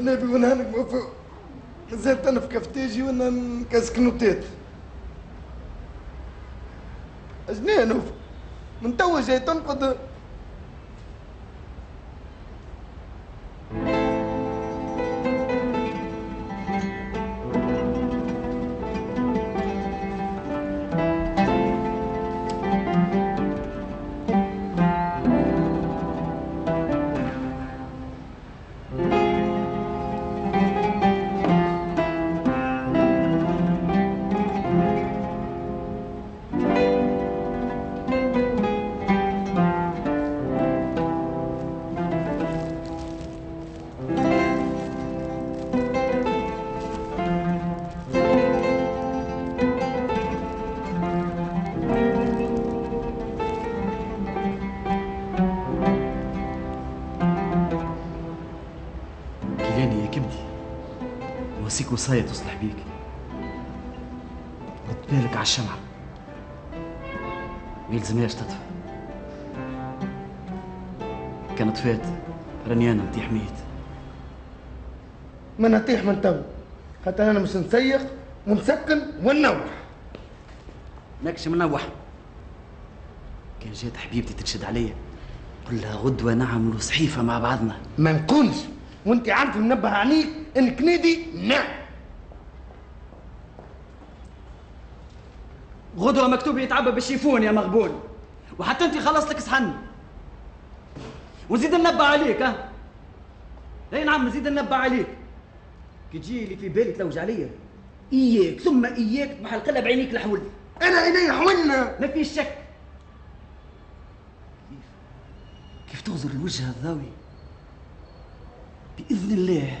بنابي ونهنك ما زلت أنا في كفتاجي وأنا نكسك نوتات وصاية تصلح بيك. رد بالك على الشمعة. ما يلزمهاش تطفى كانت فات رنيانة نطيح ميت. ما نطيح من تو. خاطر أنا مش نسيق ونسكن وننوح. ماكش منوح كان جات حبيبتي تنشد عليا. قل لها غدوة نعملوا صحيفة مع بعضنا. ما نكونش. وانت عارف منبه عنيك إنك نادي نعم. غدوة مكتوب يتعبى بالشيفون يا مغبون. وحتى انت خلص لك صحن ونزيد ننبه عليك ها؟ اي نعم نزيد ننبه عليك. كي تجي لي في بالي تلوج عليا. إياك ثم إياك تبحر القلب بعينيك الحول أنا عيني حولنا ما فيش شك. كيف كيف تغزر الوجه الضوي بإذن الله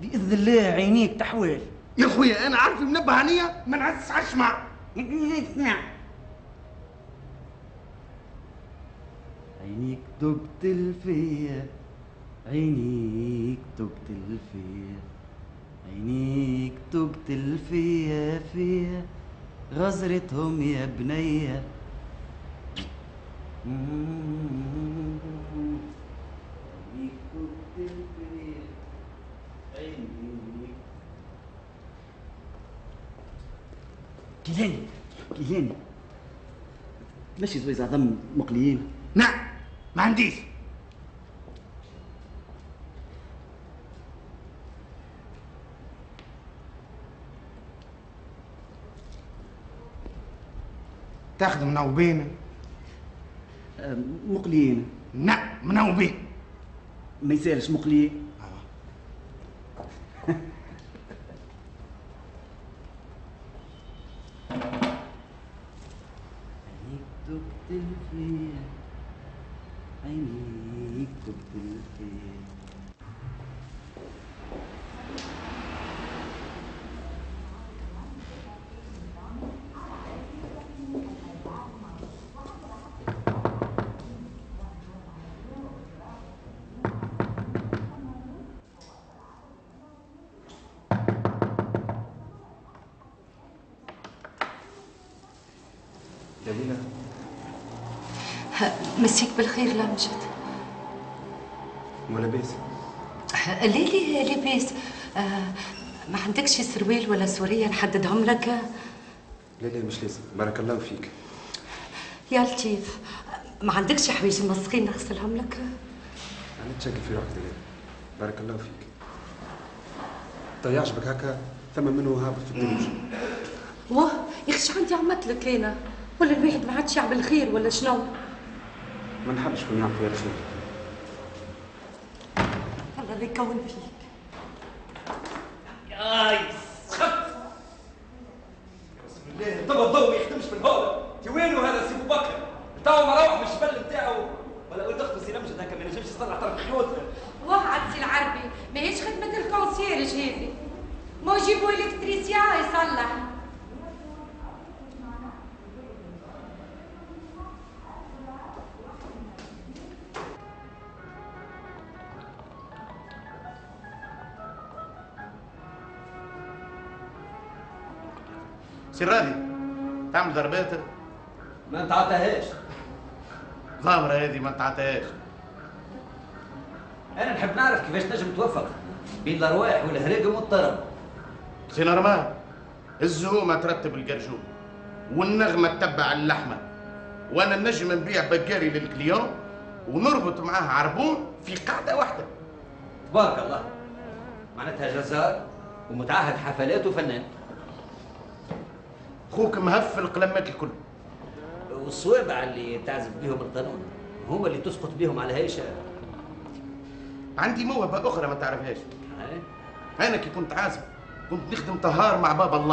بإذن الله عينيك تحويل يا خويا أنا عارف منبه عنيا ما نعسش عشمع نعم عينيك تقتل فيا عينيك تقتل فيا عينيك تقتل فيا فيا غزرتهم يا بنية عينيك تقتل فيا عينيك كيلاني كيلاني ماشي زويز عظم مقليين. نعم ما عنديش. تاخذ منوبين آه، مقليين. نعم منوبين ما يسالش مقلي مسيك بالخير لامجد ولا بيس ليه ليه لاباس آه ما عندكش سروال ولا سورية نحددهم لك لا لا مش لازم. بارك الله فيك. يا لطيف. ما عندكش حوايج مسخين نغسلهم لك أنا تشكل في روحك دليل. بارك الله فيك. طيب يعجبك هكا ثم منه هابط في الدروج. واه يا أخي شو عندي عملت لك أنا؟ ولا الواحد ما عادش يعمل خير ولا شنو؟ ما نحبش كون يا رجال الله اللي يكون فيك. ياي سخط بسم الله. توا الضوء ما يخدمش من هذا انت وينو هذا سي أبو بكر؟ توا مروح من الجبل نتاعو ولا ولد اخته سي نمجد هكا ما ينجمش يصلح طرف خيوط واه عدسي العربي. ماهيش خدمة الكونسيرج هذه. ما يجيبوا إلكتريسيان يصلح. سي راضي تعمل ضربات ما نتعطاهاش ظاهرة هذه ما تعطيهاش أنا نحب نعرف كيفاش نجم توفق بين الارواح والهراقم والطرب سي نورمال الزهومة ترتب القرجوم والنغمة تتبع اللحمة وأنا نجم نبيع بقاري للكليون ونربط معاه عربون في قعدة واحدة تبارك الله معناتها جزار ومتعهد حفلات وفنان خوك مهفل قلمات الكل والصوابع اللي تعزف بهم القانون. هما اللي تسقط بهم على هيشة عندي موهبة أخرى ما تعرفهاش. أنا كي كنت عازف كنت نخدم طهار مع بابا الله.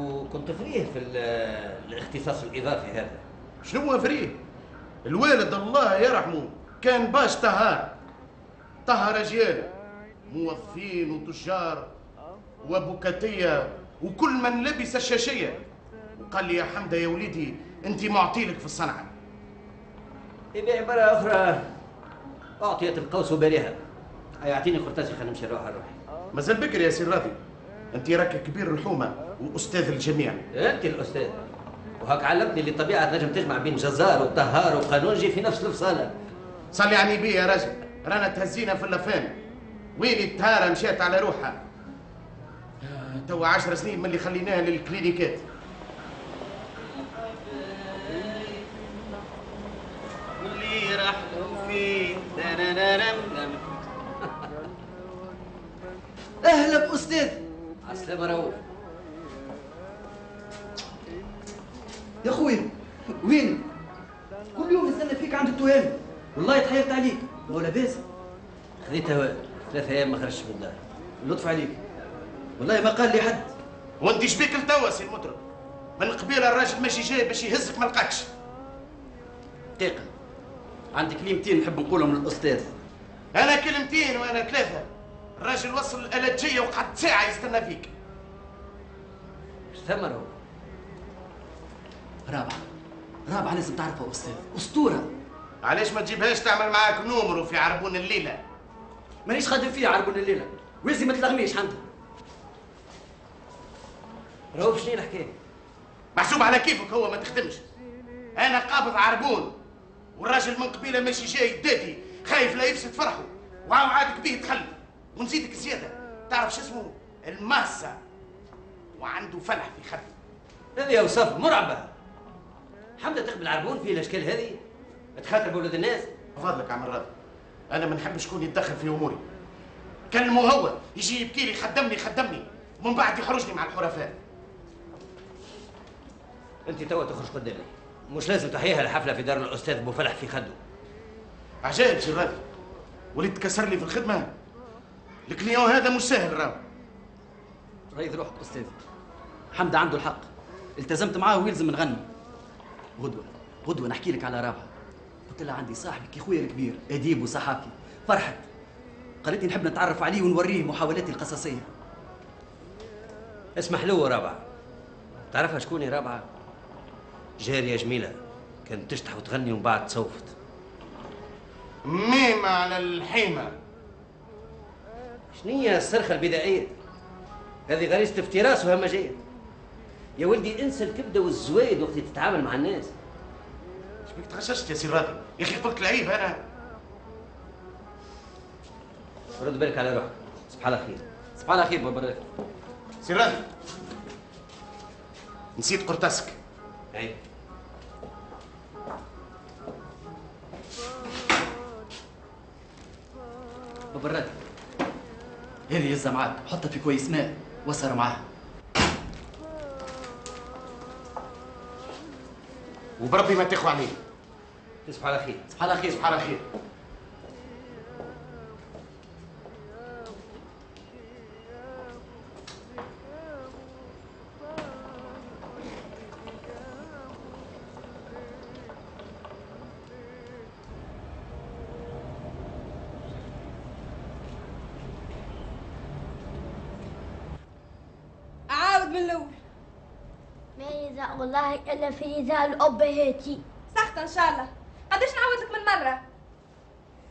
وكنت فريه في ال- الاختصاص الإضافي هذا. شنو هو فريه؟ الوالد الله يرحمه كان باش طهار. طهر أجيال موظفين وتجار وبكاتية. وكل من لبس الشاشية. وقال لي يا حمدة يا وليدي أنت معطيلك في الصنعة. بعبارة أخرى أعطيت القوس بارها يعطيني قرطاسي خلينا نمشي نروح نروح مازال بكري يا سي راضي أنت راك كبير الحومة وأستاذ الجميع. أنت الأستاذ. وهاك علمتني اللي طبيعة نجم تجمع بين جزار وطهار وقانونجي في نفس الفصالة. صلي على النبي يا رجل. رانا تهزينا في اللفان. وين التهارة مشات على روحها. توا عشر سنين من اللي خليناها للكلينيكات. واللي فيه أهلا باستاذ عسلامة رؤوف يا خويا وين؟ كل يوم نستنى فيك عند التوالي والله تحيرت عليك. هو لاباس خذيتها ثلاثة أيام ما خرجتش من الدار. اللطف عليك. والله ما قال لي حد. وانت شبيك لتوا سي المطرب. من قبيله الراجل ماشي جاي باش يهزك ما لقاكش. دقيقة. عندي كلمتين نحب نقولهم للأستاذ. أنا كلمتين وأنا ثلاثة. الراجل وصل الالتجيه وقعد ساعة يستنى فيك. إيش ثمر هو؟ رابعة رابعة لازم تعرفها أستاذ. أسطورة. علاش ما تجيبهاش تعمل معاك نومرو في عربون الليلة؟ مانيش خادم فيها عربون الليلة. ويزي ما تلغميش عندها. رؤوف شنو الحكاية؟ محسوب على كيفك هو ما تخدمش. أنا قابض عربون والراجل من قبيلة ماشي جاي دادي خايف لا يفسد فرحه وعاو عادك بيه تخلف ونزيدك زيادة. تعرف شو اسمه؟ الماسة. وعنده فلح في خده هذه أوصاف مرعبة. حمدة تقبل عربون فيه الأشكال هذه؟ تخاطر بولاد الناس؟ فضلك عم الراضي أنا ما نحبش شكون يتدخل في أموري. كلمه هو يجي يبكي لي خدمني خدمني. ومن بعد يحرجني مع الحرفاء. أنت توا تخرج قدامي. مش لازم تحييها الحفلة في دار الأستاذ بو فلح في خده عجائب الراضي وليت تكسر لي في الخدمة. ال client هذا مش سهل راهو. ريض روحك أستاذ حمد عنده الحق. التزمت معاه ويلزم نغني غدوة. غدوة نحكي لك على رابعة قلت لها عندي صاحبي كي خويا الكبير أديب وصحافي. فرحت. قالت لي نحب نتعرف عليه ونوريه محاولاتي القصصية. اسمح له رابعة تعرفها شكون يا رابعة؟ جارية جميلة كانت تشطح وتغني ومن بعد تصوفت. ميمة على الحيمة. شنية الصرخة البدائية؟ هذه غريزة افتراس وهمجية. يا ولدي انسى الكبدة والزوايد وقت تتعامل مع الناس. شبيك تغششت يا سي يا أخي قلت العيب أنا. رد بالك على روحك. صباح على خير. صباح على خير بابا سي نسيت قرطاسك. أي بابا رافع هذه يزة معاك. حطها في كويس ماء. وسر معاها. وبربي ما تاخوا عليه. تصبح على خير. صباح على خير. صباح على خير عاود من الأول ما يزعق في يزعق الابهاتي سخت إن شاء الله. قداش نعاود لك من مرة؟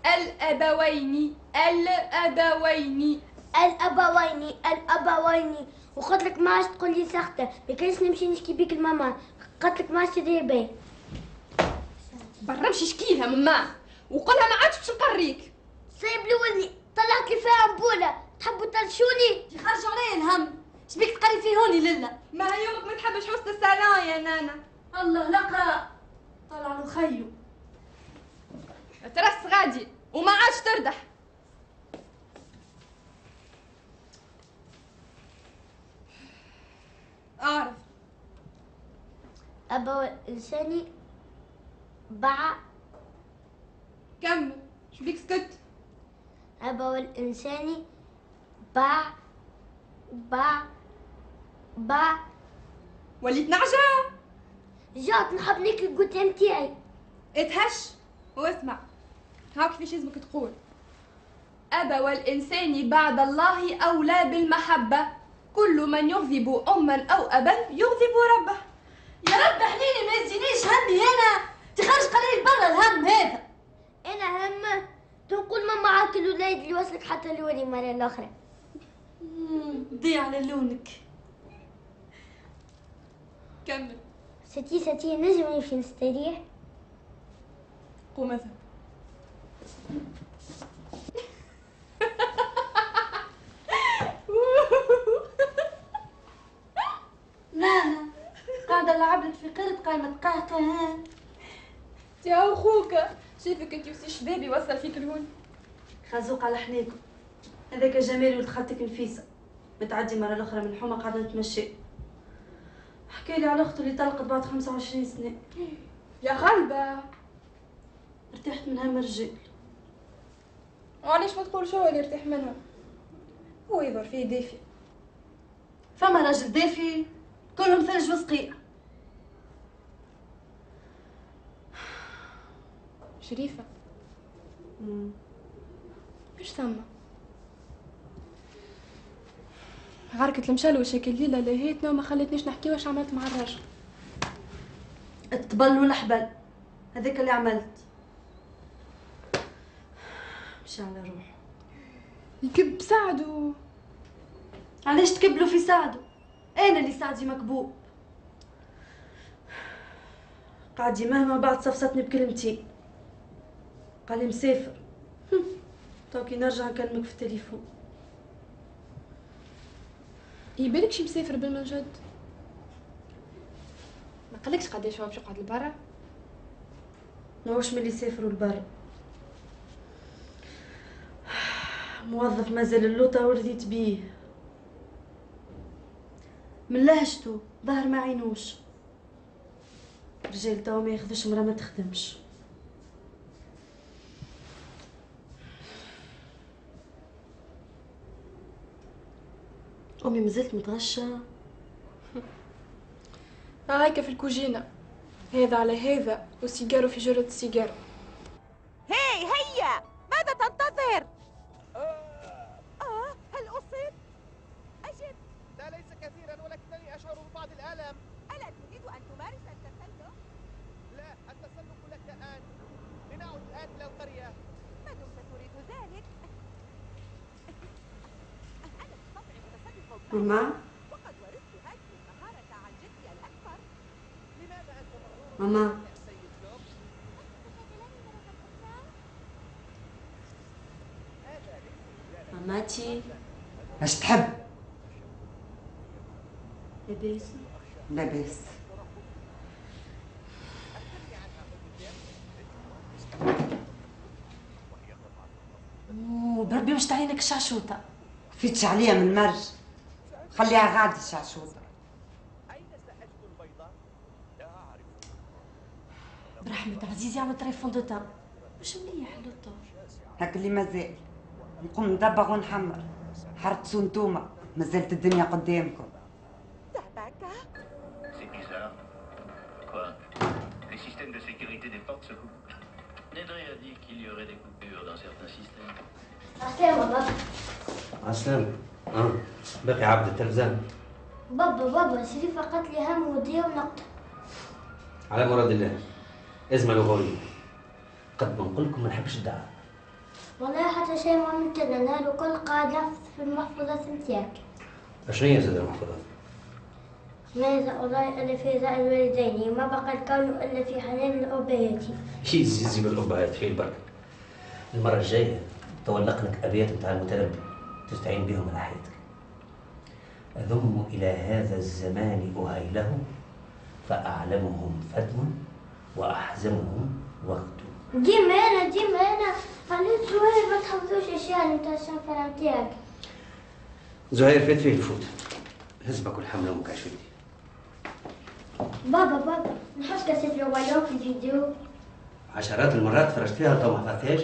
الأبوين الأبوين. الأبوين الأبوين. وقلت لك ما عادش تقول لي سخته. ما كانش نمشي نشكي بيك الماما. قلت لك ما عادش تدير بيه برا مشي شكيلها ماما وقولها ما عادش باش نقريك صيب لولي. طلعت لي فيها أنبولة تحبوا تلشوني خرجوا عليا الهم. شبيك تقري فيه هوني لله ما هي يومك ما تحبش حسن السلام يا نانا. الله لقى طلع له خيو. ترس غادي وما عادش تردح. أعرف. أبا لساني باع. كمل. شبيك سكت؟ أبا الإنسان باع. باع. باع وليت نعجة! جات نحب ناكل القوتة متاعي اتهش! واسمع. هاك فيش اسمك تقول. أبا والإنسان بعد الله أولى بالمحبة. كل من يغضب أما أو أبا يغضب ربه. يا رب حنيني ما يزينيش همي هنا. تخرج قليل برا الهم هذا. أنا هم تقول ماما عاك الولاد اللي وصلك حتى لوني مرة الأخرى. ضيع على لونك. كمل. ستي ستي نجم نمشي نستريح قوم اذهب. لا قاعدة ألعب لك في قرد قايمة قهقه يا أخوك. شايفك أنت وسي شبابي وصل فيك الهون. خازوق على حنيكم هذاك جمال ولد خالتك نفيسة. متعدي مرة الأخرى من الحومة قاعدة نتمشى. حكى لي على أخته اللي طلقت بعد 25 سنة. يا غلبة. ارتحت من هم الرجال وعلاش ما تقولش هو اللي يرتاح منها؟ هو يظهر فيه دافي فما راجل دافي كلهم ثلج وسقيع شريفة. مش ثم؟ عركة المشال وشكل ليلة لهيتنا وما خلتنيش نحكي واش عملت مع الراجل. الطبل والحبل هذاك اللي عملت. مشي على روحه. يكب سعدو. علاش تكبلوا في سعده أنا اللي سعدي مكبوب. قعدي مهما بعد صفصتني بكلمتين قال لي مسافر. توكي نرجع نكلمك في التليفون. يبالك شي مسافر بالمنجد ما قالكش قداش هو باش يقعد لبرا؟ ماهوش ملي سافروا لبرا. موظف مازال اللوطة ورديت بيه. من لهجته ظهر ما عينوش. رجال توا ما ياخذوش مرا ما تخدمش. أمي مازالت متغشة هايكا في الكوجينة. هذا على هذا وسيجارو في جرة السيجارو هي هيا! ماذا تنتظر؟ آه هل أصبت؟ أجب لا ليس كثيرا ولكنني أشعر ببعض الألم ألا تريد أن تمارس التسلق؟ لا التسلق لك الآن. لنعد الآن إلى القرية. ماما. لوب؟ ماماتي. اش تحب. لاباس. لاباس. وبربي واش تعينك الشعشوطة فيتش عليا من مرج خليها غادي الشعشوطة برحمة عزيزي على تريفون دو تام مش مليح اللطو هاك اللي مازال. نقوم ندبغ ونحمر حرقتوا نتوما. مازالت الدنيا قدامكم. C'est bizarre. Quoi? Les systèmes de sécurité des portes se coupent. Nedry a dit qu'il y aurait des coupures dans certains systèmes. عسلامة بابا عسلامة آه. باقي عبد التلفزان بابا بابا شريفة قالت لي هم ودية ونقطة. على مراد الله. اسمع الغوري قد ما نقول لكم ما نحبش الدعاء. والله حتى شيء ما عملت لنا نهار وكل قاعد نفس في المحفظة نتاعك شنو هي زاد المحفظات؟ ماذا والله إلا في رضا الوالدين؟ ما بقى الكون إلا في حنان الأبيات يزي يزي بالأبهات في البركة. المرة الجاية تولق لك أبيات متاع المتنبي. تستعين بهم على حياتك. أذم إلى هذا الزمان أهيله فأعلمهم فدم وأحزمهم وقت. ديما أنا ديما أنا خليت زهير ما تحفظوش أشياء نتاع السفرة نتاعك زهير فات فيه الفوت. هزبك والحملة أمك عشويتي بابا بابا نحط كاسة الرويان في الفيديو. عشرات المرات فرجت فيها وتو ما حفظتهاش.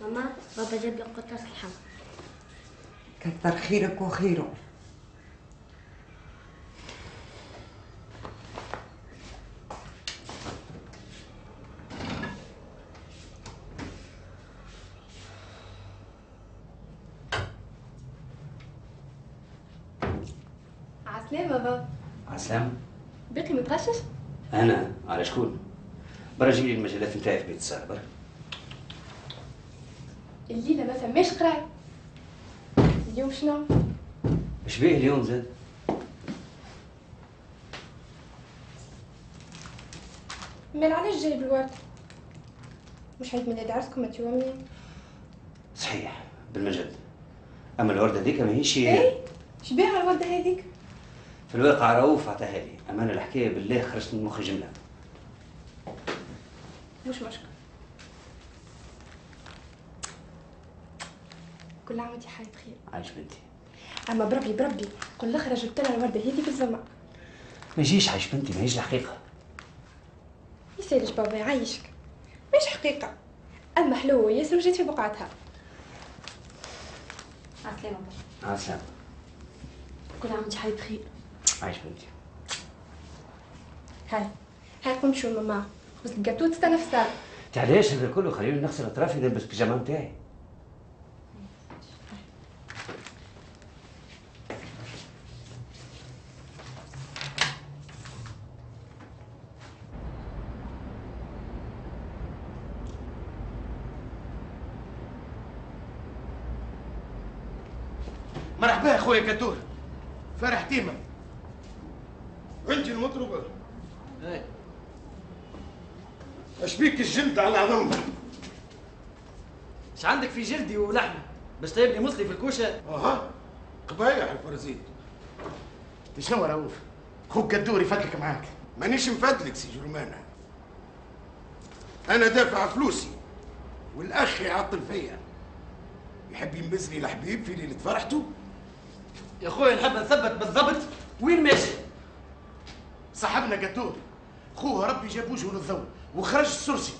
ماما بابا جاب لي قطاس الحم كثر خيرك وخيره. عسلامة بابا. عسلام باقي متغشش؟ أنا؟ على شكون؟ برا جيلي المجلات نتاعي في بيت السهر برا الليلة ما فماش قراي اليوم شنو؟ إيش بيه اليوم زاد؟ مال علاش جايب الورد؟ مش عيد ميلاد عرسكم انت وامي؟ صحيح بالمجد أما الوردة ديك ماهيش إيه شبيها الوردة هذيك؟ في الواقع رؤوف عطاها لي أما أنا الحكاية بالله خرجت من مخي جملة مش مشكل كل عام وانت حي بخير. عايش بنتي. أما بربي بربي قل الآخر جبت لها الورده هذي في الزمع ما يجيش عايش بنتي ما يجيش الحقيقة. يسالش بابا يعيشك مش حقيقة. أما حلوة ياسر وجيت في بقعتها عسلامة مع السلامة. كل عام وانت حي بخير. عايش بنتي. هاي هاي قوم شو ماما. خبز الجاتو تستنى في الصالة انت علاش هذا كله؟ خليني نغسل اطرافي نلبس بيجاما نتاعي مرحبا يا كتور فرح تيمة. انت المطربة. إيه. اش بيك الجلد على عظمك إيش عندك في جلدي ولحمي باش طيبني مصلي في الكوشة. أها. قبايح الفرزيت إنت شنو رؤوف؟ خوك كدور يفدلك معاك. مانيش مفدلك سي جرمانة. أنا دافع فلوسي. والأخ يعطل فيا. يحب ينبزني لحبيب في ليلة فرحته؟ يا خويا نحب نثبت بالضبط. وين ماشي؟ صاحبنا قدور خوه ربي جاب وجهه للضوء وخرج السرسي.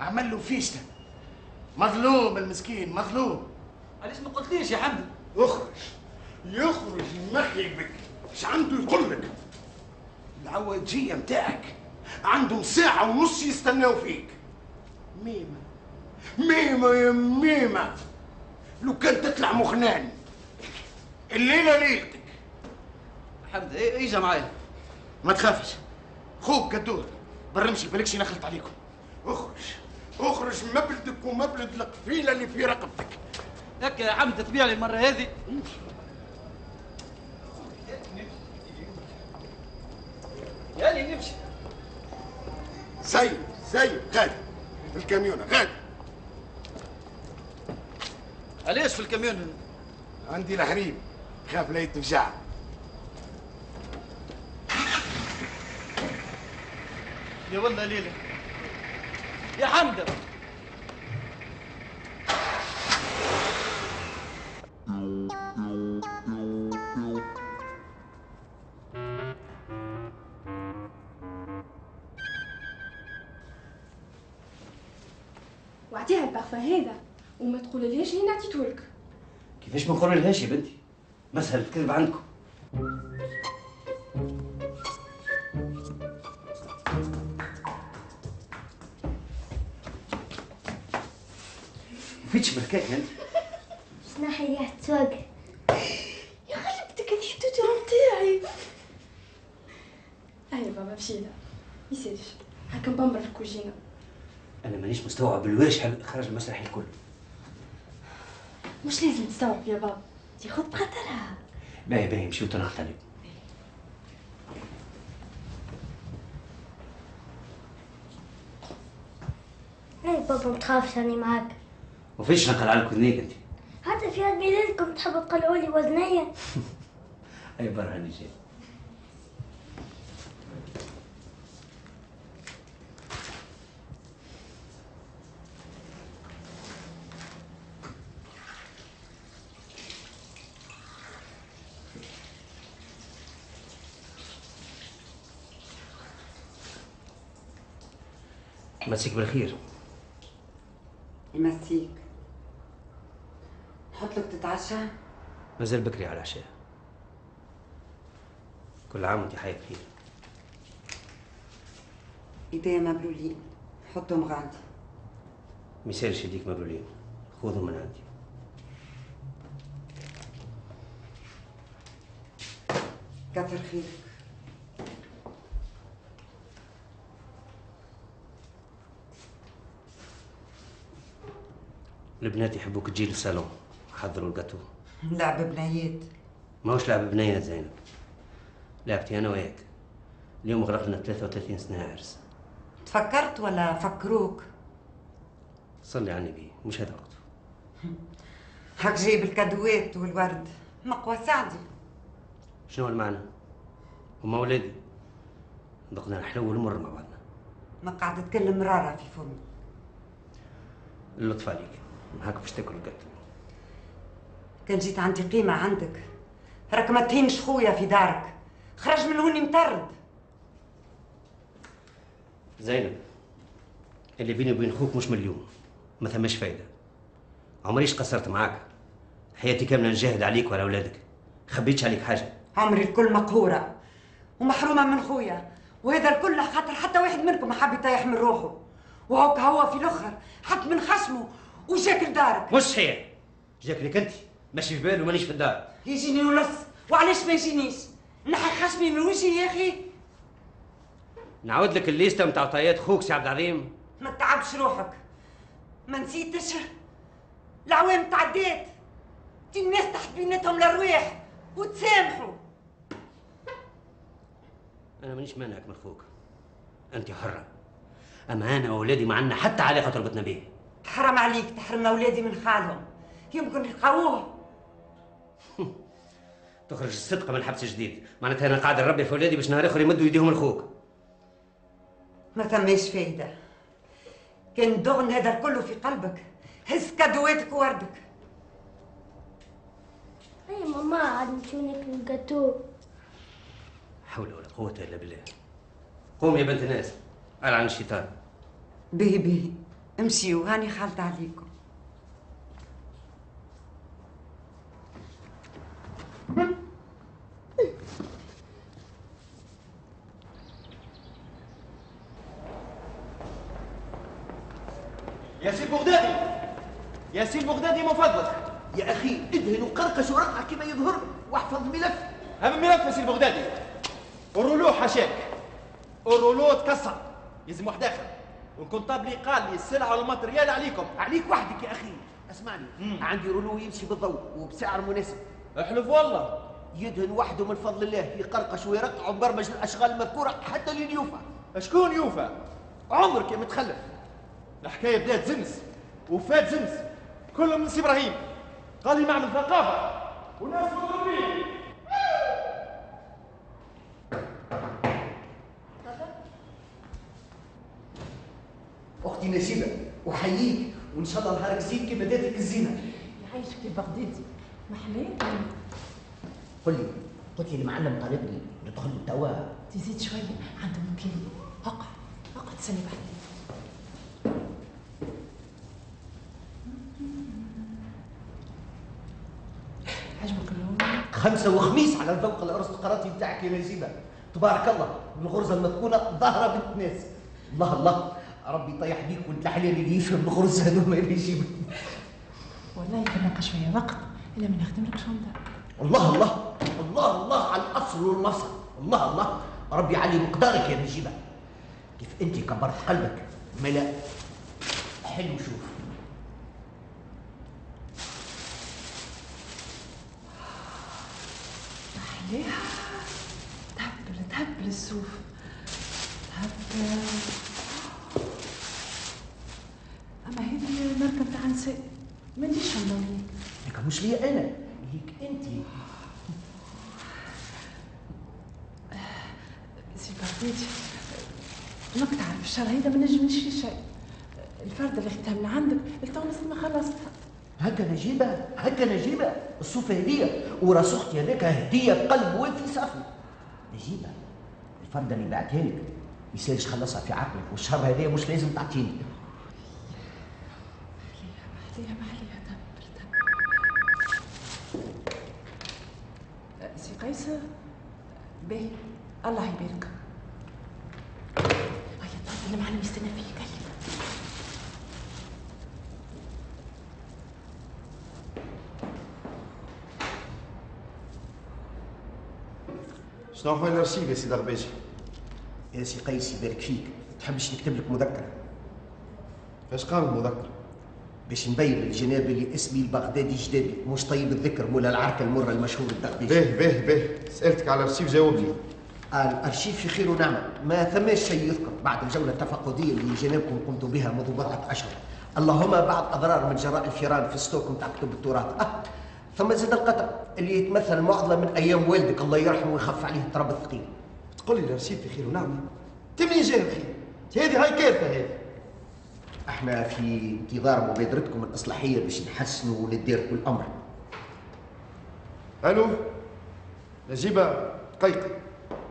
عمل له فيشتة. مظلوم المسكين مظلوم. علاش ما قلتليش يا حمدي أخرج. يخرج مخيك بك. إيش عنده يقول لك؟ العواجية متاعك عندهم ساعة ونص يستناو فيك. ميمة. ميمة يا ميمة. لو كان تطلع مخنان. الليلة ليلتك. حمدي إيه إجا معايا؟ ما تخافش. خوك قدور برمشي بالكش نخلط عليكم. أخرج أخرج مبلدك ومبلد القفيلة اللي في رقبتك. هكا يا حمدي تبيع لي المرة هذه. يالي نمشي. سيد سيد غادي في الكاميونة غادي علاش في الكاميون؟ عندي الحريم. خاف لا يتفجع يا والله ليلى. يا حمدة. واعطيها البارفان هذا وما تقوليليش هنا عطيتهولك كيفاش ما نقوللهاش يا بنتي؟ مسهل الكذب عندكم فيتش بالكاك انت شنو حياه توق يا غلبتك هذه التوتر نتاعي هيا بابا مشينا. يسالش هاكا نبمبر في الكوجينة. أنا مانيش مستوعب الورش حل- خرج المسرح الكل. مش لازم تستوعب يا بابا. دي خد بخاطرها باهي باهي نمشيو تنهض طيب. اي بابا متخافش راني معاك. وفيش نقلع لك وذنيك أنت. حتى في عيد ميلادكم تحبوا تقلعوا لي وذنيا أي برهاني جاي. مسيك بالخير. يمسيك. نحط لك تتعشى؟ مازال بكري على العشاء. كل عام وانت حي بخير ايديا مبلولين. حطهم غادي مثال يديك مبلولين. خذهم من عندي. كثر خيرك. البنات يحبوك تجي للصالون. حضروا الجاتو لعب بنيات ماهوش لعب بنية زينب لعبتي أنا وياك. اليوم غرقنا 33 سنة عرس. تفكرت ولا فكروك؟ صلي على النبي مش هذا وقته هاك جايب الكادوات والورد. مقوى سعدي. شنو المعنى؟ هما ولادي. ذقنا الحلو والمر مع بعضنا. ما قاعدة تكلم مرارة في فمي. اللطف عليك. هاك باش تاكل الجاتو كان جيت عندي قيمة عندك. راك ما تهينش خويا في دارك. خرج من هوني مطرد. زينب اللي بيني وبين خوك مش مليون ما ثماش فايدة. عمريش قصرت معاك. حياتي كاملة نجاهد عليك وعلى أولادك. خبيتش عليك حاجة. عمري الكل مقهورة ومحرومة من خويا. وهذا الكل خاطر حتى واحد منكم حب يطيح من روحه. وهوك هو في الأخر حط من خشمه وجاك لدارك مش صحيح. جاك لك أنت. ماشي في باله مانيش في الدار. يجيني ونص وعلاش ما يجينيش؟ نحي خشمي من وجهي يا أخي. نعاود لك الليستة متاع عطيات خوك سي عبد العظيم. ما تتعبش روحك. ما نسيتش العوام تعدات تي الناس تحت بيناتهم الارواح وتسامحوا. أنا مانيش مانعك من خوك. أنت حرة. أما أنا وأولادي ما عندنا حتى علاقة تربطنا به حرام عليك تحرم أولادي من خالهم. يمكن يلقاوه. تخرج الصدقة من الحبس جديد. معناتها أنا قاعد نربي في أولادي باش نهار آخر يمدوا يديهم لخوك ما ثماش فايدة. كان الدغن هذا كله في قلبك. هز كادواتك ووردك. أي ماما عاد نمشيو ناكلو الجاتو حول ولا قوة إلا بالله. قوم يا بنت الناس قال عن الشيطان. به به امشيو هاني خالت عليكم. يا سي بغدادي! يا سي بغدادي من فضلك. يا أخي ادهن وقرقش ورقع كما يظهر واحفظ ملف. هذا ملف يا سي بغدادي. ال rouleau حاشاك ال rouleau تكسر يلزم واحد اخر وال comptable قال لي السلعه وال matériel عليكم. عليك وحدك يا أخي. اسمعني. مم. عندي rouleau يمشي بالضوء وبسعر مناسب. احلف والله. يدهن وحده من فضل الله يقرقش ويرقع ومبرمج الأشغال المذكورة حتى لين يوفى. شكون يوفى؟ عمرك يا متخلف. الحكاية بدات زمز وفات زمز كلهم من سي إبراهيم. قال لي معمل ثقافه وناس مضروبين نجيبه وحييك وإن شاء الله نهارك زين كيف بداتك الزينة. يعيشك البغدادي محلاه قل لي قلت لي المعلم طالبني ندخل توا تزيد شوية. عنده مكان أقعد أقعد سني بعدين عجبك اللون خمسة وخميس على ذوق الارستقراطي بتاعك يا نجيبة. تبارك الله بالغرزة المذكورة ظاهرة بنت ناس. الله الله. ربي يطيح بيك وانت الحلال اللي يفهم الغرز هذوما اللي يجيب. والله يبقى شوية وقت إلا ما نخدم لك شنطة. الله الله الله الله على الأصل والمصل الله الله ربي يعلي مقدارك يا نجيبة. كيف أنت كبرت قلبك؟ ملا حلو شوف. عليها تهبل تهبل السوف. تهبل. شيء مانيش مدونيك لك مش ليا أنا. ليك أنت. سي بارتيتي تعرف الشهر هيدا ما نجمش فيه شيء. الفرد اللي خدتها من عندك التونس ما خلصت هكا نجيبة هكا نجيبة الصوفة هدية وراس أختي هذاك هدية بقلب وافي صافي. نجيبة الفردة اللي بعتها لك يسألش خلصها في عقلك والشهر هذا مش لازم تعطيني. عليها ما عليها تم سي قيس باهي الله يبارك. هيا طيب المعلم يستنى فيك. هيا شنو هو الارشيف يا سيدي غباشي يا سي قيس يبارك فيك. تحبش نكتب لك مذكرة؟ فاش قام المذكرة؟ باش نبين للجناب اللي اسمي البغدادي جدابي مش طيب الذكر مولا العركة المرة المشهور الدغبيش باه باه باه سألتك على الارشيف جاوبني. الأرشيف في خير ونعمة. ما ثماش شيء يذكر بعد الجولة التفقدية اللي جنابكم قمتوا بها منذ بضعة أشهر. اللهم بعد أضرار من جراء الفيران في stock نتاع كتب التراث. أه. ثم زاد القطر اللي يتمثل معضلة من أيام والدك الله يرحمه ويخف عليه التراب الثقيل. تقول لي الأرشيف في خير ونعمة. تمني جاي الخير هذه هاي كارثة هذه. إحنا في انتظار مبادرتكم الإصلاحية باش نحسنوا ونديركم الأمر ألو؟ نجيبة قيقي.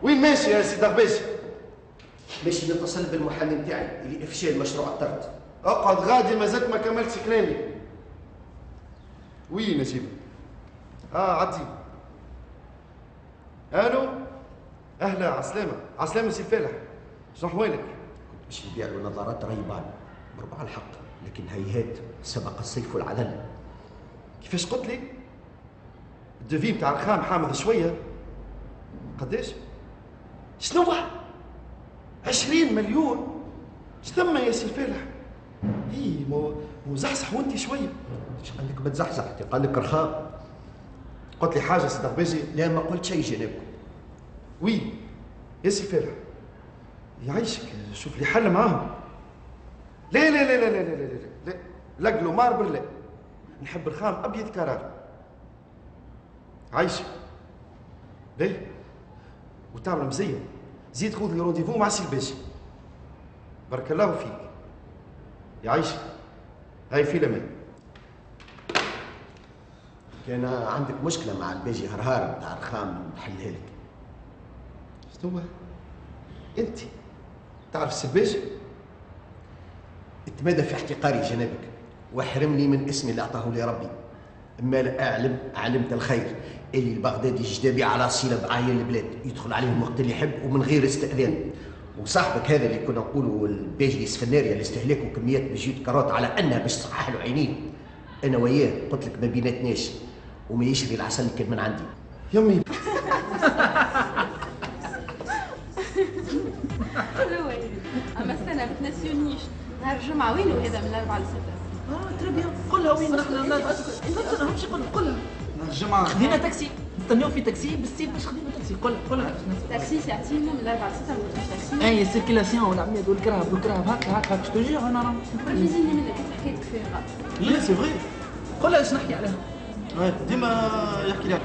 وين ماشي يا سيدي غباشي ماشي نتصل بالمحامي نتاعي اللي افشال مشروع الطرد أقعد غادي ما زلت ما كملتش كلامي. وين نجيبة. آه عدي. ألو؟ أهلا عسلامة. عسلامة سي فالح. شنو أحوالك؟ باش نبيع له نظارات ريبان. بربع الحق لكن هيهات سبق السيف العذل كيفاش قلت لي؟ ال devis بتاع الرخام حامض شوية. قداش شنو عشرين مليون. شتم يا سي فالح اي مو مزحزح وأنت شوية. قال لك بتزحزح؟ قال لك رخام قلت لي حاجة سي دغباجي لا ما قلت شيء جنابكم oui يا سي فالح يعيشك شوف لي حل معاهم. لا لا لا لا لا لا لا لا لا. لا marbre لا نحب رخام أبيض كرار. عايشك باهي وتعمل مزيان. زيد خذ لي rendez-vous مع سي الباشا بارك الله فيك. يعيشك هاي في الامان كان عندك مشكلة مع الباجي هرهار بتاع الرخام نحلها لك. شنو؟ أنت. تعرف السباجي اتمادى في احتقاري جنابك؟ واحرمني من اسمي اللي أعطاه لي ربي أما لا أعلم علمت الخير اللي البغدادي جدابي على صلة بعاين البلاد. يدخل عليهم وقت اللي يحب ومن غير استئذان. وصاحبك هذا اللي كنا نقولوا الباجلي سفناريا اللي استهلاكوا كميات من جيوت كارات على أنها باش تصحح له عينيه. أنا وياه قلت لك ما بيناتناش. وما يشري العسل كان من عندي. يمي. نهار الجمعة وين هذا من الأربعة لستة؟ آه تربية. قولها وين نحن ما نمشي قول نهار الجمعة. خذينا تاكسي. نستناو في تاكسي. بالسيف باش خدينا تاكسي. قول قول تاكسي ساعتين من الأربعة لستة تاكسي. اي سيركيلاسيون والعباد والكراب والكراب هكا هكا باش تجي أنا راه. كل يزيدني منك حكايتك فارغة لا سي فغي قول لها اش نحكي عليها. ديما يحكي لها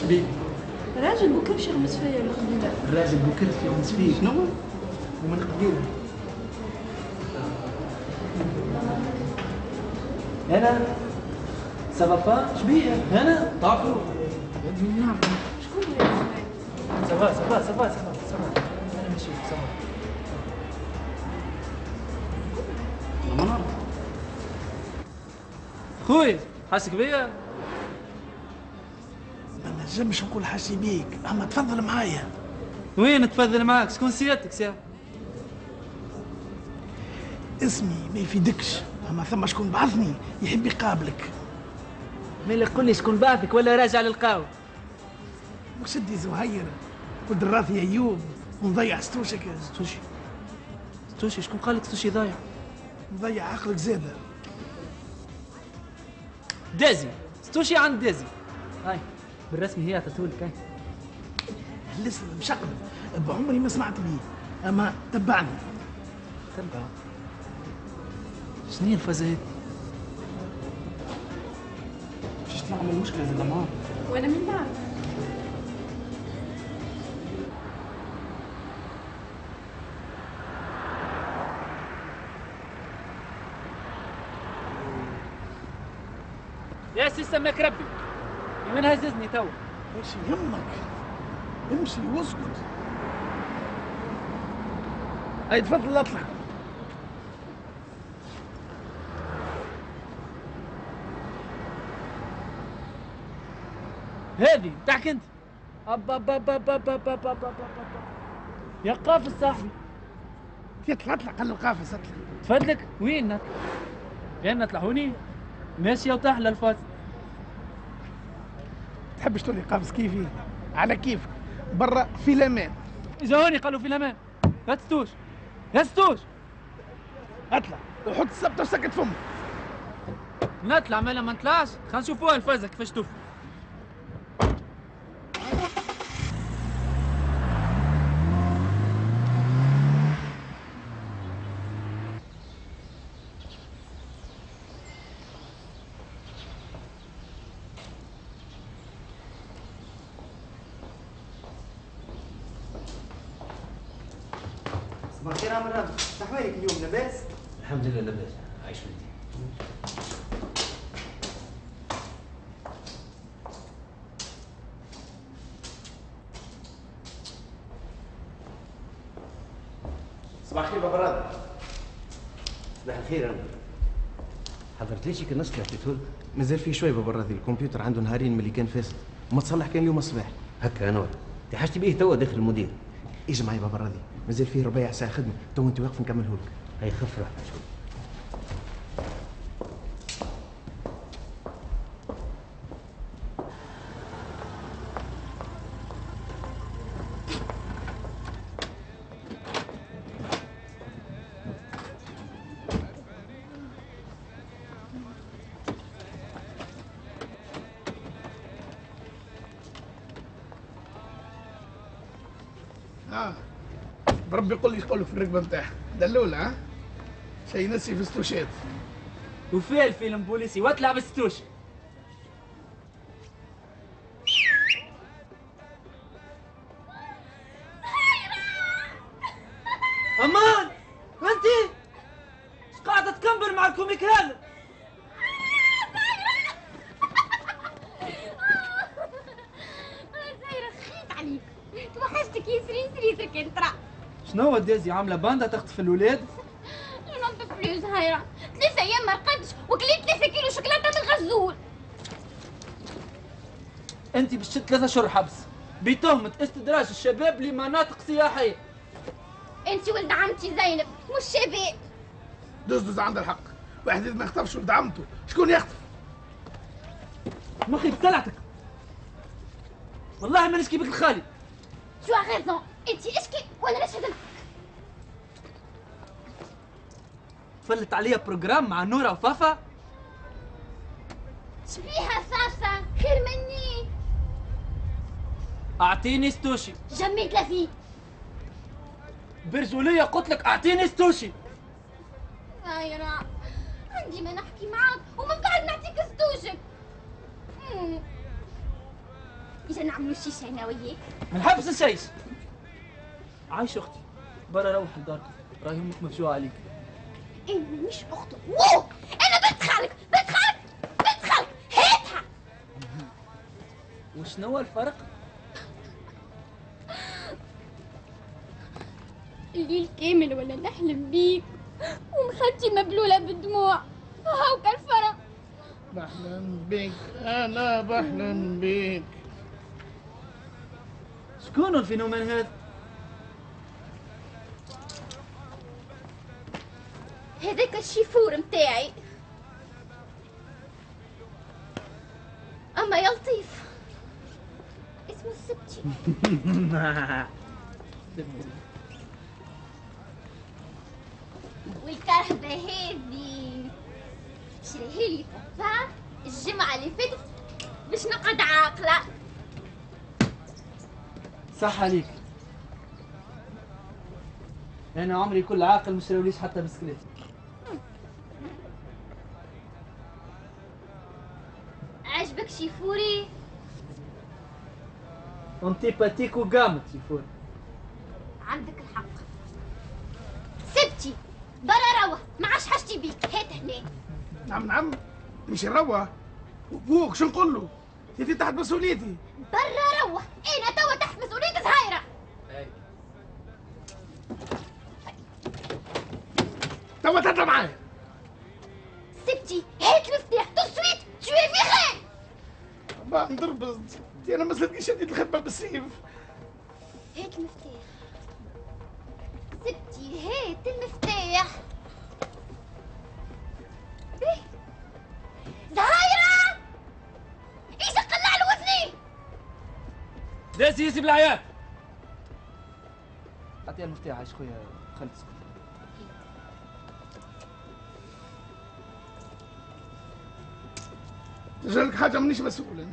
شبيك راجل وكيفاش يغمس فيا من قبيله الراجل بكرت يغمس فيه شنو ومن قبيلة. أنا سافا با شبيه. أنا تعرفوا مين نعرف شكون هذا سافا سافا سافا سافا سافا أنا ماشي سافا ما نعرف خويا حاسك بيا؟ ما نجمش نقول حاسي بيك أما تفضل معايا. وين تفضل معاك؟ شكون سيادتك سيادة اسمي ما يفيدكش. أما ثم شكون بعثني يحب يقابلك. مالك قول لي شكون بعثك ولا راجع للقاو. وشدي زهير ودراثي أيوب ونضيع ستوشك ستوشي. ستوشي شكون قال لك ستوشي ضايع؟ مضيع عقلك زاده. دازي. ستوشي عند دازي. هاي. بالرسمي هي عطاتهولك هاي لسه مشقلب. بعمري ما سمعت بيه. أما تبعني. تبع. شنو هذي؟ باش تعمل مشكلة زاد معاه وأنا من بعد. يا سي سماك ربي. من هززني توا إيش يهمك امشي واسكت هاي تفضل اطلع هذه بتاعك انت أبا أبا أبا أبا أبا أبا أبا أبا أبا. يا قافز صاحبي اطلع اطلع خلي القافز اطلع تفضلك وين نطلع؟ فين نطلع هوني ماشية وتحلى الفاز تحبش تقول لي قافز كيفي؟ على كيفك. برا في الامان اجا هوني قالوا في الامان لا تستوش. لا تستوش. أطلع. وحط السبته وسكت فمك نطلع مالا ما نطلعش. خلينا نشوفوها الفازة كيفاش توفي نجيك نصلح تقول مازال في شوية برا ذي الكمبيوتر عنده نهارين ملي كان فاسد ما تصلح كان اليوم الصباح. هكا أنا حاجتي بيه توا داخل المدير. أجي معايا برا ذي مازال فيه ربع ساعة خدمة. تو انت واقف نكملهولك. هاي خفرة. آه بربي يقول لي يقول في الركبة نتاعها دلول ها؟ شيء نسي في ستوشات وفيه الفيلم بوليسي واطلع بالستوش أمان دازي عاملة باندا تخطف الاولاد نون بو بلو زهيرة ثلاثة أيام ما رقدتش وكليت ثلاثة كيلو شوكولاتة من الغزول انت باش تشد ثلاثة شهور حبس. بتهمة استدراج الشباب لمناطق سياحية. أنت ولد عمتي زينب مش شباب. دز دز عند الحق. واحد ما يخطفش ولد عمته شكون يخطف؟ مخي بطلعتك والله ما نشكي بك الخالي. شو غيزون أنت اشكي ولا نشهد فلت عليا بروجرام مع نورا وفافا. شبيها صاصة خير مني. أعطيني ستوشي. جميت لفي برجولية قلت لك أعطيني ستوشي. زايرة عندي ما نحكي معاك ومن بعد نعطيك ستوشك. إذا نعملوا شيشة أنا وياك. من حبس الشيش عايش أختي. برا روح لداركم راهي أمك مفجوعة عليك. أنا مش أختك واو! أنا بنت خالك بنت خالك بنت خالك. هاتها وشنو الفرق؟ الليل كامل ولا نحلم بيك؟ ومخدتي مبلولة بالدموع. هاو الفرق. بحلم بك أنا بحلم بك شكون الفينومين هذا؟ الشيفور متاعي. أما يا لطيف. اسمه السبتي. والكرهبة هذي شريها لي بابا الجمعة اللي فاتت باش نقعد عاقلة. صح عليك. أنا عمري كل عاقل مش راوليش حتى بسكليت عجبك شيفوري انتي باتيك وقامت يفور عندك الحق سبتي برا روح ما عادش حاجتي بيك هات هنا نعم نعم مش نروح وابوك شو نقول له؟ انت تحت مسؤوليتي برا روح أنا توا تحت مسؤولية زهايرة توا تطلع معايا سبتي هات المفتاح تو سويت شوي في خير ما نضرب أنا ما صدقش شديت الخدمه بالسيف. هات المفتاح. سبتي هات المفتاح. بيه زهايرة! إيش قلع له وزني؟ لا سيسي بالعيال أعطيها المفتاح عايش خويا خالد اسكت جالك حاجة مانيش مسؤول أنا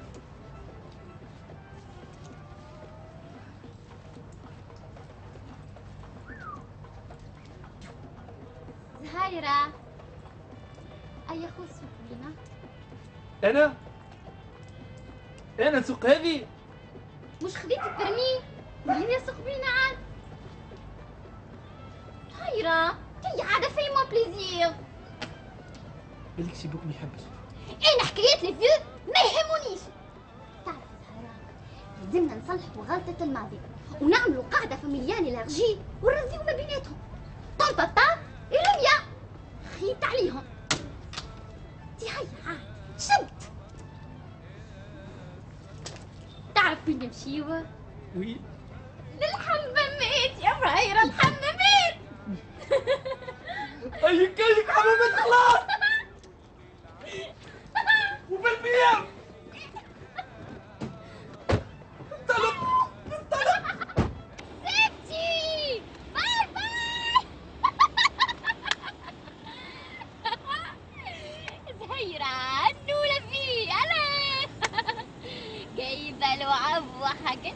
وحاجات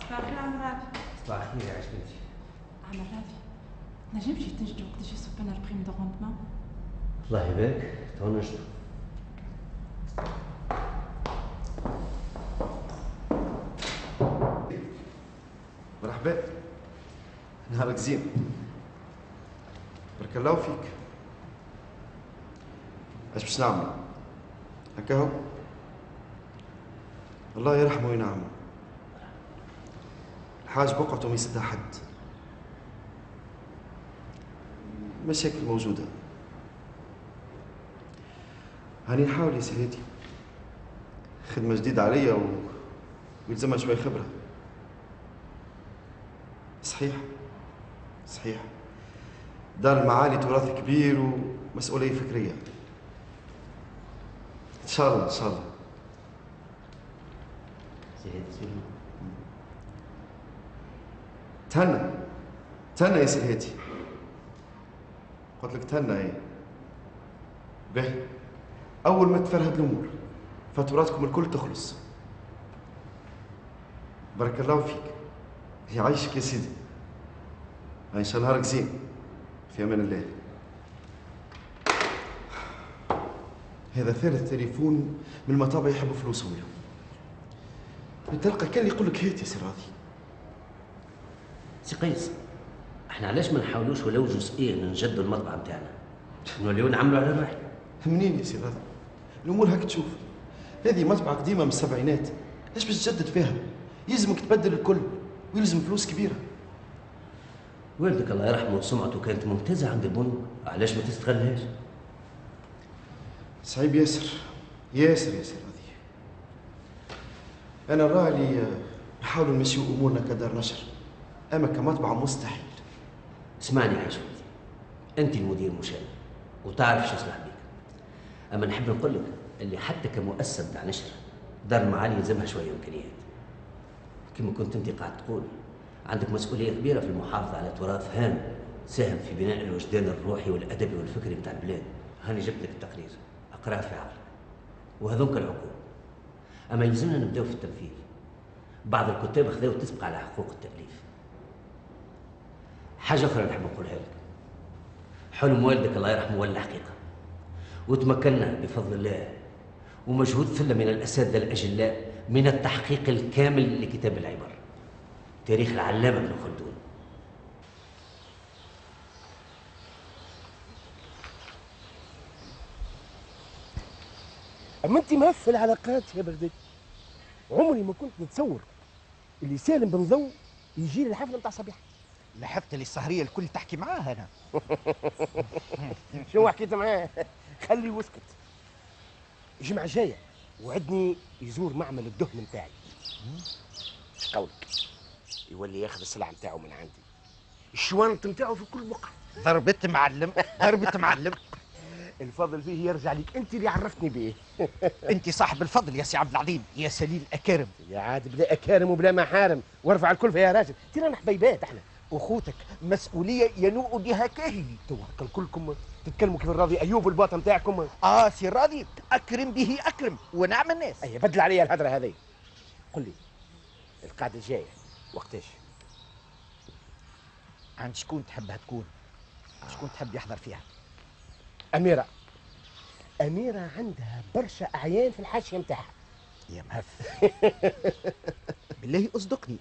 صباح الخير عم رافي صباح الخير يا عشبتي عم رافي نجمش تنجدوا وقت يجي سوبنا البريم دو روندمون الله يبارك تو نشطب مرحبا نهارك زين الله فيك. اش باش نعمل؟ هكا هو. الله يرحمه وينعمه. الحاج بقعته ما يسدها حد. مشاكل موجودة. هاني نحاول يا سيدي. خدمة جديدة عليا و... ويلزمها شوية خبرة. صحيح؟ صحيح. دار المعالي تراث كبير ومسؤولية فكرية. إن شاء الله إن شاء الله. تهنى تهنى يا سيدي قلت لك تهنى إيه؟ به أول ما تفرهد الأمور فاتوراتكم الكل تخلص. بارك الله فيك. يعيشك يا سيدي. إن شاء الله نهارك زين. في أمان الله. هذا ثالث تليفون من المطابع يحبوا فلوسهم اليوم. تلقى كان يقول لك هات يا سي راضي. سي قيس إحنا علاش ما نحاولوش ولو جزئيا نجدوا المطبعه نتاعنا نوليو نعملوا على الراحل منين يا سي راضي؟ الأمور هاك تشوف. هذه مطبعه قديمة من السبعينات. ليش باش تجدد فيها؟ يلزمك تبدل الكل ويلزم فلوس كبيرة. والدك الله يرحمه سمعته كانت ممتازة عند البنوك علاش ما تستغلهاش؟ صعيب ياسر ياسر ياسر هذه. أنا نرى لي نحاول نمشيو أمورنا كدار نشر. أما كمطبعة مستحيل. اسمعني يا أنت المدير مشارك وتعرف شو اسمح بيك. أما نحب نقول لك اللي حتى كمؤسسة بتاع نشر دار المعالي يلزمها شوية إمكانيات. كما كنت أنت قاعد تقول. عندك مسؤولية كبيرة في المحافظة على تراث هام ساهم في بناء الوجدان الروحي والادبي والفكري بتاع البلاد. هاني جبت لك التقرير. أقرأه في عقلك. وهذوك العقول. أما يلزمنا نبداو في التنفيذ بعض الكتاب خذاو تسبق على حقوق التأليف. حاجة أخرى نحب نقولها لك. حلم والدك الله يرحمه ولا حقيقه وتمكنا بفضل الله. ومجهود ثلة من الأساتذة الأجلاء من التحقيق الكامل لكتاب العبر. تاريخ العلامة ابن خلدون. أما أنت مهف العلاقات يا بغدادي عمري ما كنت نتصور اللي سالم بن ضو يجي للحفله نتاع صبيحه لحقت لي السهرية الكل تحكي معاه أنا. شنو حكيت معاه؟ خلي وسكت. الجمعه الجايه وعدني يزور معمل الدهن نتاعي. إيش قولك؟ يولي ياخذ السلعة نتاعو من عندي. الشوانط نتاعو في كل بقعه ضربت معلم ضربت معلم. الفضل فيه يرجع لك أنت اللي عرفتني بيه. أنت صاحب الفضل يا سي عبد العظيم يا سليل الأكارم. يا عاد بلا أكارم وبلا محارم. وارفع الكلفه يا راجل. ترانا حبيبات إحنا. أخوتك مسؤولية ينوء بها كاهي. تو كان كلكم تتكلموا كيف الراضي أيوب الباطن نتاعكم آه سي راضي أكرم به أكرم ونعم الناس. أي بدل عليا الهدره هذه قل لي القعده الجاية وقتاش عند شكون تحبها تكون شكون تحب يحضر فيها؟ أميرة. أميرة عندها برشا أعيان في الحاشية نتاعها يا مهف. بالله أصدقني.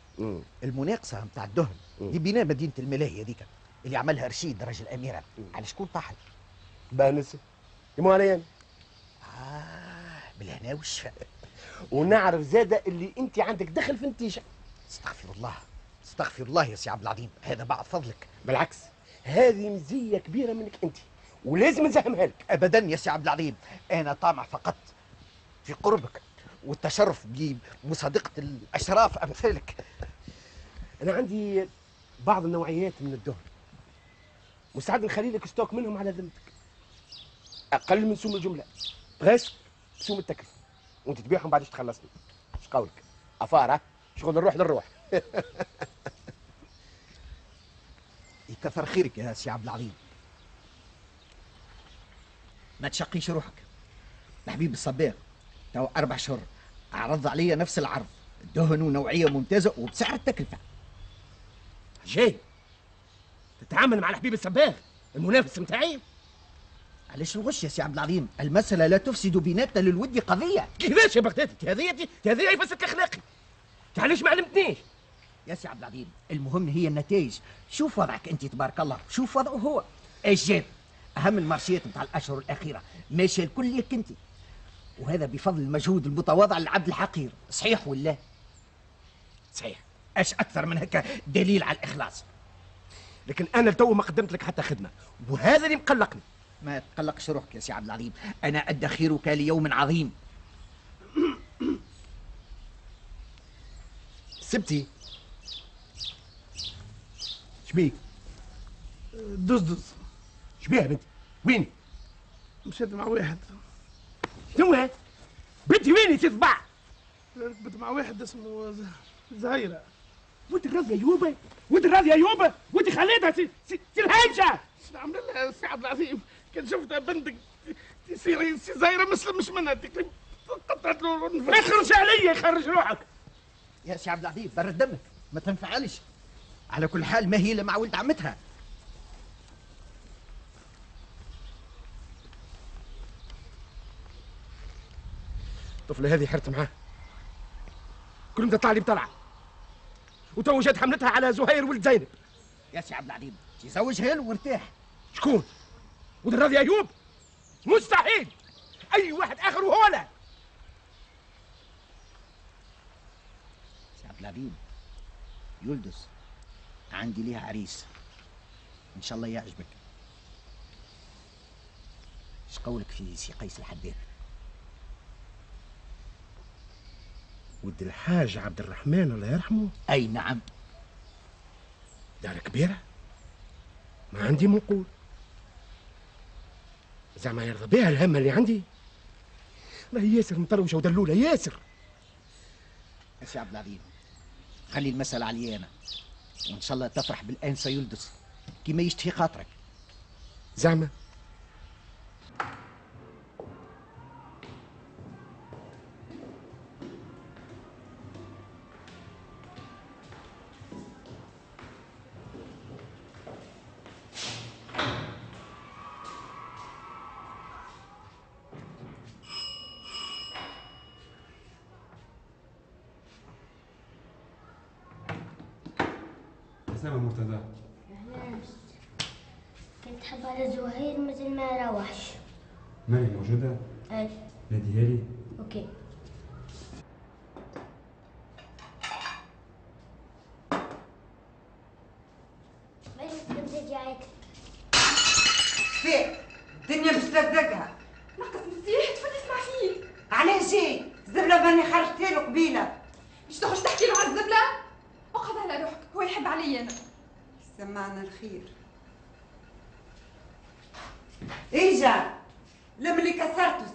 المناقصة نتاع الدهن. دي بناء مدينة الملاهي هذيك. اللي عملها رشيد رجل أميرة. على شكون طاحت بانس يا ماليان آه بالهنا والشفا. ونعرف زادة اللي أنت عندك دخل في النتيجة. استغفر الله. استغفر الله يا سي عبد العظيم. هذا بعد فضلك. بالعكس هذه مزية كبيرة منك أنت ولازم نزهمها لك. ابدا يا سي عبد العظيم. أنا طامع فقط في قربك والتشرف بمصادقه الأشراف أمثالك. أنا عندي بعض النوعيات من الدهن. مستعد نخلي لك stock منهم على ذمتك. أقل من سوم الجملة. غاس سوم التكلفه وأنت تبيعهم بعدش تخلصني؟ إيش قولك؟ affaire. شغل نروح للروح. يكثر خيرك يا سي عبد العظيم. ما تشقيش روحك. الحبيب الصباغ تو أربع شهور. عرض عليا نفس العرض. دهن ونوعية ممتازة وبسعر التكلفة. جاي. تتعامل مع الحبيب الصباغ المنافس نتاعي علاش الغش يا سي عبد العظيم؟ المسألة لا تفسد بيناتنا للود قضية. كيفاش يا بغدادي هذه هذه يفسد اخلاقي علاش ما علمتنيش. يا سي عبد العظيم المهم هي النتائج. شوف وضعك انت تبارك الله. شوف وضعه هو. إيش جاب أهم المارشيات نتاع الأشهر الأخيرة. ماشي الكل ليك انت. وهذا بفضل المجهود المتواضع للعبد الحقير. صحيح ولا؟ صحيح. إيش أكثر من هكا دليل على الإخلاص؟ لكن أنا تو ما قدمت لك حتى خدمة. وهذا اللي مقلقني. ما تقلقش روحك يا سي عبد العظيم. أنا أدخرك ليوم عظيم. سبتي. شبيك. دز دز شبيها بنتي. وين مشيت مع واحد. شنو هاد بنتي وين تتبع ركبت مع واحد اسمه ز- زهيرة. وانت راضي يا يوبا وانت راضي يا يوبا وانت خليتها سي سي, سي الهيجه نعم لله سي عبد العظيم؟ كان شفتها بنتك تصير سي زهيرة مسلم مش منها. قطعت له. اخرج عليا يخرج روحك. يا سي عبد العظيم برد دمك. ما تنفعلش. على كل حال ما هي إلا مع ولد عمتها. الطفله هذه حرت معاه. كل متى طلع لي بطلعة. وتو جات حملتها على زهير ولد زينب. يا سي عبد العظيم تزوجها له وارتاح. شكون؟ ولد راضي أيوب؟ مستحيل! أي واحد آخر وهو لا! العظيم يلدس. عندي ليها عريس. إن شاء الله يعجبك. إيش قولك في سي قيس الحداد ود الحاج عبد الرحمن الله يرحمه. أي نعم. دار كبيرة. ما عندي ما نقول زعما يرضى بها الهمة اللي عندي. راهي ياسر مطروشة ودلولة ياسر يا سي عبد العظيم خلي المسألة علي أنا وإن شاء الله تفرح بالأنسة يلدس كيما يشتهي خاطرك. زعما؟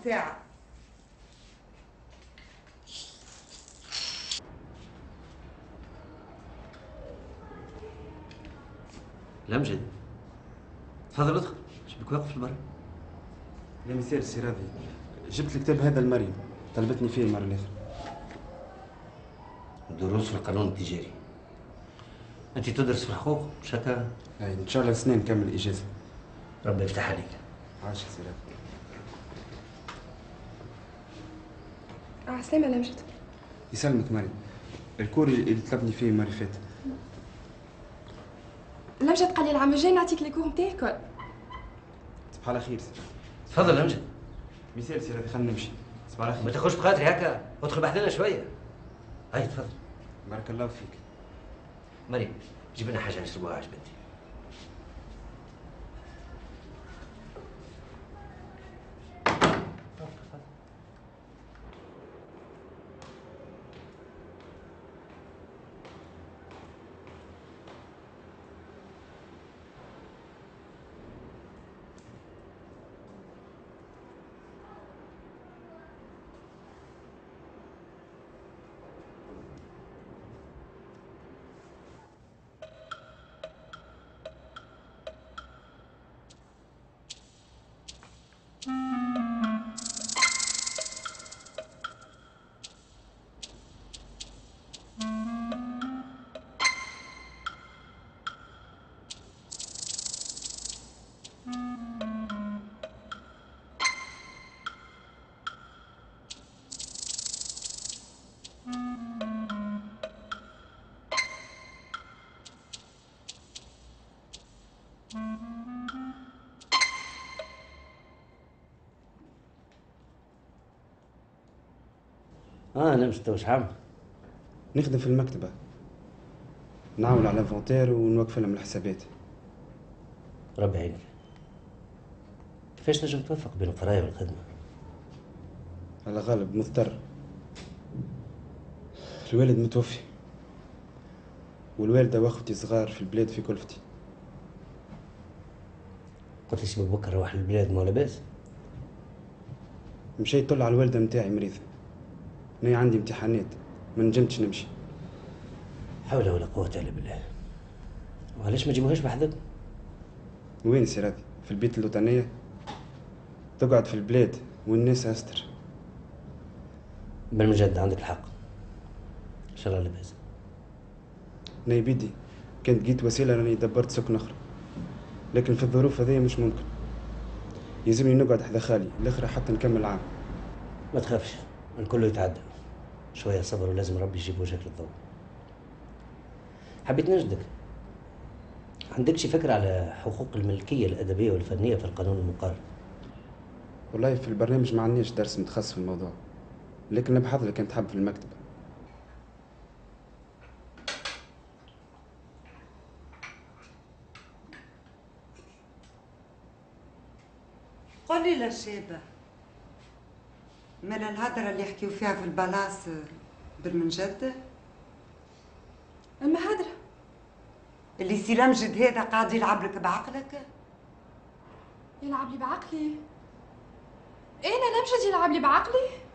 كسرته ساعه لا مجد تفضل ادخل شبك واقف في البر لا مثال سي راضي جبت الكتاب هذا لمريم طلبتني فيه المرة الأخرى دروس في القانون التجاري. أنت تدرس في الحقوق مش هكا إن شاء الله سنين نكمل الإجازة ربي يفتح عليك. عاش سي راضي آه سلامة لا مشت يسلمك مريم. الكوري اللي طلبني فيه المرة اللي فاتت. مشت قال لي العام الجاي نعطيك لي كور نتاعك صباح على خير سي تفضل يا مجد. مثال سي راضي خلينا نمشي. صباح على خير ما تاخذش بخاطري هكا. ادخل بحثنا شوية. هاي تفضل. بارك الله فيك. مريم جيب لنا حاجة نشربوها عجبتني. آه أنا مش عام نخدم في المكتبة. نعاون على ال inventaire ونوقف لهم الحسابات. ربي يعينك. كيفاش نجم توفق بين القراية والخدمة؟ على غالب مضطر. الوالد متوفي. والوالدة واخوتي صغار في البلاد في كلفتي قلت لي بكرة روح للبلاد ما لاباس مشيت طلع على الوالدة متاعي مريضة أنا عندي امتحانات ما نجمتش نمشي. حول ولا قوة إلا بالله. وعلاش ما تجيبوهاش بحذك وين سي راضي في البيت الوطنية تقعد في البلاد والناس أستر. بالمجد عندك الحق. إن شاء الله لاباس أنا يبيدي كانت جيت وسيلة راني دبرت سكن أخرى لكن في الظروف هذه مش ممكن. يلزمني نقعد حدا خالي الأخرى حتى نكمل عام ما تخافش الكل يتعدى. شوية صبر ولازم ربي يجيب وجهك للضوء. حبيت نجدك. عندكش فكرة على حقوق الملكية الأدبية والفنية في القانون المقرر والله في البرنامج ما عنديش درس متخصص في الموضوع. لكن نبحث لك كنت حاب في المكتب قولي لشابة مال الهدرة اللي يحكيو فيها في البلاص بالمنجد؟ أما هدرة. اللي سي لمجد هذا قاعد يلعب لك بعقلك؟ يلعب لي بعقلي؟ أنا نمشي يلعب لي بعقلي؟